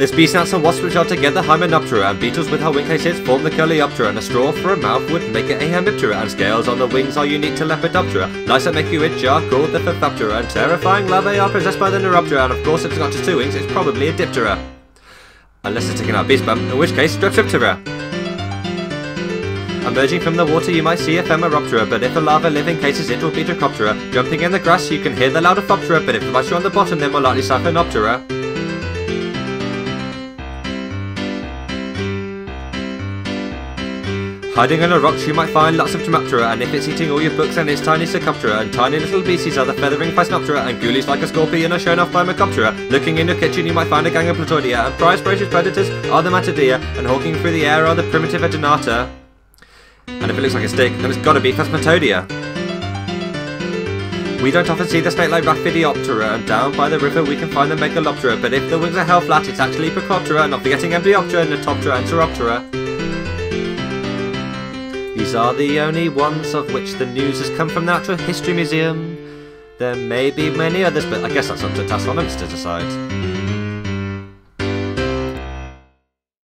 There's bee snouts and wasps which are together Hymenoptera, and beetles with her wing cases form the Coleoptera, and a straw for a mouth would make it a Hemiptera, and scales on the wings are unique to Lepidoptera. Lice that make you itch are called the Phthiraptera, and terrifying larvae are possessed by the Neuroptera, and of course if it's got just two wings, it's probably a Diptera. Unless it's taking out beast bum, in which case Strepsiptera. Emerging from the water you might see a Ephemeroptera, but if the larva live in cases it will be Trichoptera. Jumping in the grass you can hear the loud Orthoptera, but if the are on the bottom then more likely Siphonaptera. Hiding under rocks you might find lots of Dermaptera, and if it's eating all your books then it's tiny Psocoptera, and tiny little beasties are the feathering Thysanoptera, and ghoulies like a scorpion are shown off by Mecoptera. Looking in your kitchen you might find a gang of Blattodea, and prize voracious predators are the Mantodea, and hawking through the air are the primitive Odonata. And if it looks like a stick, then it's gotta be Phasmatodea. We don't often see the snake-like Raphidioptera, and down by the river we can find the Megaloptera, but if the wings are held flat, it's actually Plecoptera, not forgetting Embioptera, Notoptera, and Zoraptera. These are the only ones of which the news has come from the Natural History Museum. There may be many others, but I guess that's up to taxonomists to decide.